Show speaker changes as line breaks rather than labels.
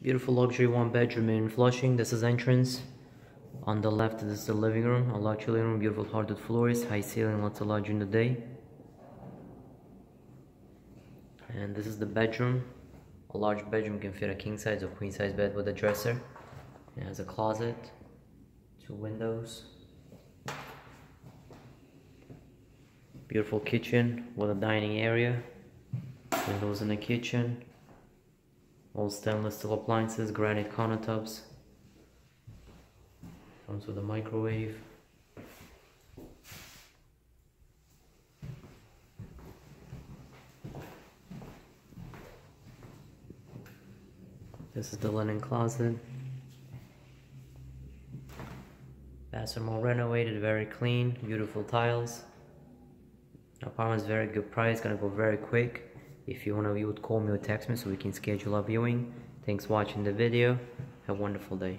Beautiful luxury one bedroom in Flushing. This is entrance. On the left, this is the living room. A luxury room, beautiful hardwood floors, high ceiling, lots of light during the day. And this is the bedroom. A large bedroom can fit a king size or queen size bed with a dresser. It has a closet, two windows. Beautiful kitchen with a dining area. Windows in the kitchen. All stainless steel appliances, granite countertops. Comes with a microwave. This is the linen closet. Bathroom all renovated, very clean, beautiful tiles. Apartment is very good price, gonna go very quick. If you wanna view it, call me or text me so we can schedule a viewing. Thanks for watching the video. Have a wonderful day.